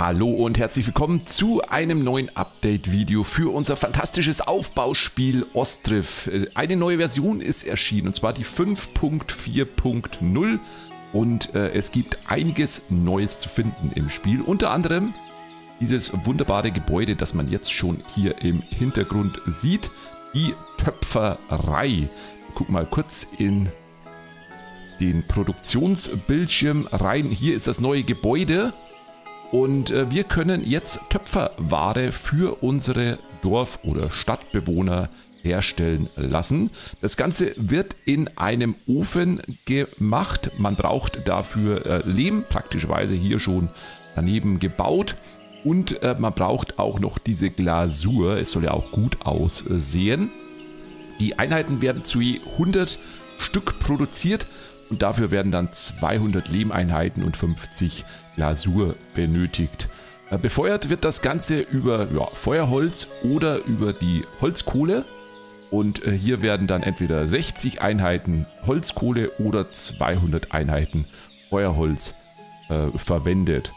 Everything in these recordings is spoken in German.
Hallo und herzlich willkommen zu einem neuen Update-Video für unser fantastisches Aufbauspiel Ostriff. Eine neue Version ist erschienen und zwar die 5.4.0 und äh, es gibt einiges Neues zu finden im Spiel. Unter anderem dieses wunderbare Gebäude, das man jetzt schon hier im Hintergrund sieht, die Töpferei. Guck mal kurz in den Produktionsbildschirm rein. Hier ist das neue Gebäude und äh, wir können jetzt Töpferware für unsere Dorf- oder Stadtbewohner herstellen lassen. Das Ganze wird in einem Ofen gemacht. Man braucht dafür äh, Lehm, praktischerweise hier schon daneben gebaut. Und äh, man braucht auch noch diese Glasur. Es soll ja auch gut aussehen. Die Einheiten werden zu 100 Stück produziert und dafür werden dann 200 Lehmeinheiten und 50 Glasur benötigt. Äh, befeuert wird das Ganze über ja, Feuerholz oder über die Holzkohle. Und äh, hier werden dann entweder 60 Einheiten Holzkohle oder 200 Einheiten Feuerholz äh, verwendet.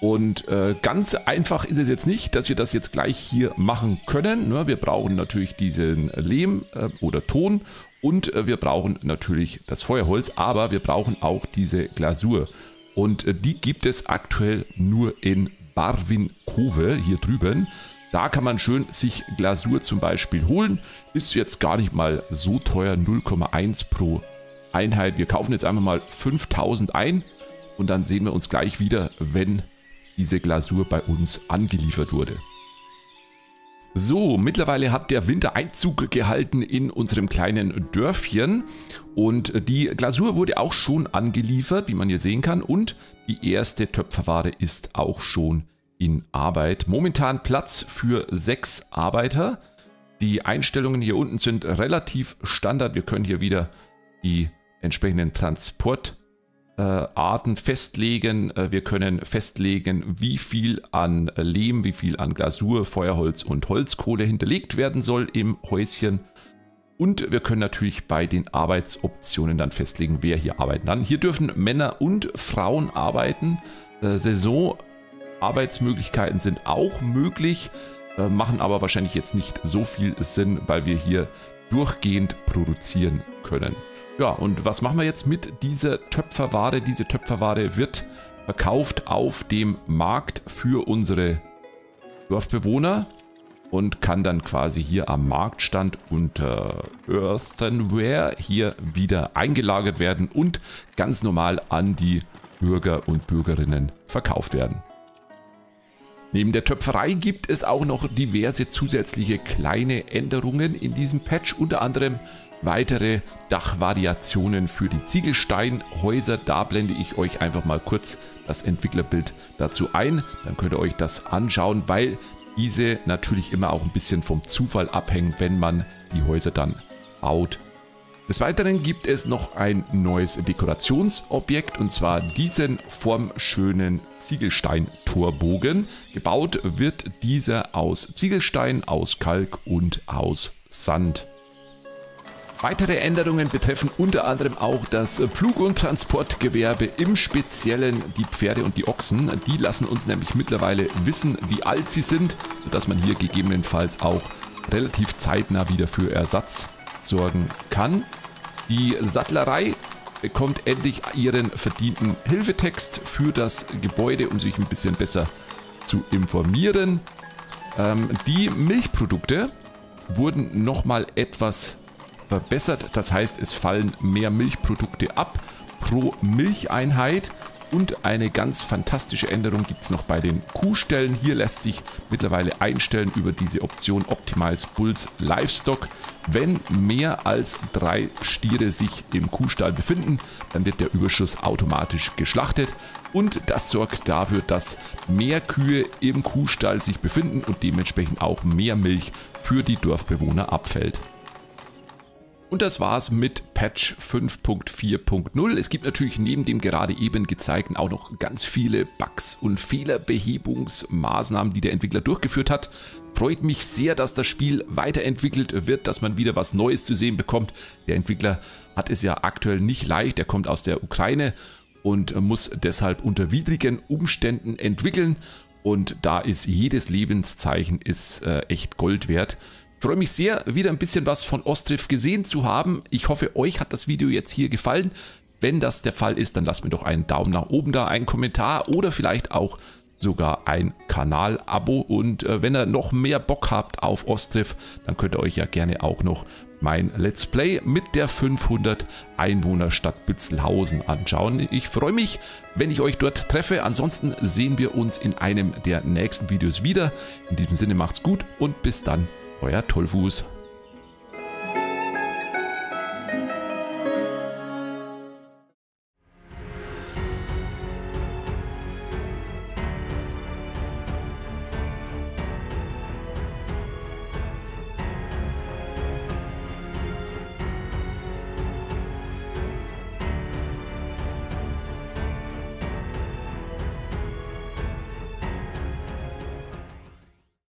Und äh, ganz einfach ist es jetzt nicht, dass wir das jetzt gleich hier machen können. Ne? Wir brauchen natürlich diesen Lehm äh, oder Ton und äh, wir brauchen natürlich das Feuerholz, aber wir brauchen auch diese Glasur. Und äh, die gibt es aktuell nur in Barwin-Kove hier drüben. Da kann man schön sich Glasur zum Beispiel holen. Ist jetzt gar nicht mal so teuer, 0,1 pro Einheit. Wir kaufen jetzt einfach mal 5000 ein und dann sehen wir uns gleich wieder, wenn diese Glasur bei uns angeliefert wurde. So, mittlerweile hat der Winter Einzug gehalten in unserem kleinen Dörfchen und die Glasur wurde auch schon angeliefert, wie man hier sehen kann und die erste Töpferware ist auch schon in Arbeit. Momentan Platz für sechs Arbeiter. Die Einstellungen hier unten sind relativ Standard. Wir können hier wieder die entsprechenden Transport Arten festlegen. Äh, wir können festlegen, wie viel an Lehm, wie viel an Glasur, Feuerholz und Holzkohle hinterlegt werden soll im Häuschen. Und wir können natürlich bei den Arbeitsoptionen dann festlegen, wer hier arbeiten kann. Hier dürfen Männer und Frauen arbeiten. Äh, Saisonarbeitsmöglichkeiten sind auch möglich, machen aber wahrscheinlich jetzt nicht so viel Sinn, weil wir hier durchgehend produzieren können. Ja, und was machen wir jetzt mit dieser Töpferware? Diese Töpferware wird verkauft auf dem Markt für unsere Dorfbewohner und kann dann quasi hier am Marktstand unter Earthenware hier wieder eingelagert werden und ganz normal an die Bürger und Bürgerinnen verkauft werden. Neben der Töpferei gibt es auch noch diverse zusätzliche kleine Änderungen in diesem Patch, unter anderem weitere Dachvariationen für die Ziegelsteinhäuser. Da blende ich euch einfach mal kurz das Entwicklerbild dazu ein. Dann könnt ihr euch das anschauen, weil diese natürlich immer auch ein bisschen vom Zufall abhängen, wenn man die Häuser dann baut. Des Weiteren gibt es noch ein neues Dekorationsobjekt und zwar diesen formschönen Ziegelstein-Torbogen. Gebaut wird dieser aus Ziegelstein, aus Kalk und aus Sand. Weitere Änderungen betreffen unter anderem auch das Pflug- und Transportgewerbe, im Speziellen die Pferde und die Ochsen. Die lassen uns nämlich mittlerweile wissen, wie alt sie sind, sodass man hier gegebenenfalls auch relativ zeitnah wieder für Ersatz sorgen kann. Die Sattlerei bekommt endlich ihren verdienten Hilfetext für das Gebäude, um sich ein bisschen besser zu informieren. Ähm, die Milchprodukte wurden nochmal etwas verbessert. Das heißt, es fallen mehr Milchprodukte ab pro Milcheinheit. Und eine ganz fantastische Änderung gibt es noch bei den Kuhstellen. Hier lässt sich mittlerweile einstellen über diese Option Optimize Bulls Livestock. Wenn mehr als drei Stiere sich im Kuhstall befinden, dann wird der Überschuss automatisch geschlachtet. Und das sorgt dafür, dass mehr Kühe im Kuhstall sich befinden und dementsprechend auch mehr Milch für die Dorfbewohner abfällt. Und das war's mit Patch 5.4.0. Es gibt natürlich neben dem gerade eben gezeigten auch noch ganz viele Bugs und Fehlerbehebungsmaßnahmen, die der Entwickler durchgeführt hat. Freut mich sehr, dass das Spiel weiterentwickelt wird, dass man wieder was Neues zu sehen bekommt. Der Entwickler hat es ja aktuell nicht leicht. Er kommt aus der Ukraine und muss deshalb unter widrigen Umständen entwickeln. Und da ist jedes Lebenszeichen ist äh, echt Gold wert. Freue mich sehr, wieder ein bisschen was von Ostriff gesehen zu haben. Ich hoffe, euch hat das Video jetzt hier gefallen. Wenn das der Fall ist, dann lasst mir doch einen Daumen nach oben da, einen Kommentar oder vielleicht auch sogar ein Kanal-Abo. Und äh, wenn ihr noch mehr Bock habt auf Ostriff, dann könnt ihr euch ja gerne auch noch mein Let's Play mit der 500 Einwohner Stadt Bützelhausen anschauen. Ich freue mich, wenn ich euch dort treffe. Ansonsten sehen wir uns in einem der nächsten Videos wieder. In diesem Sinne macht's gut und bis dann, euer Tollfuß.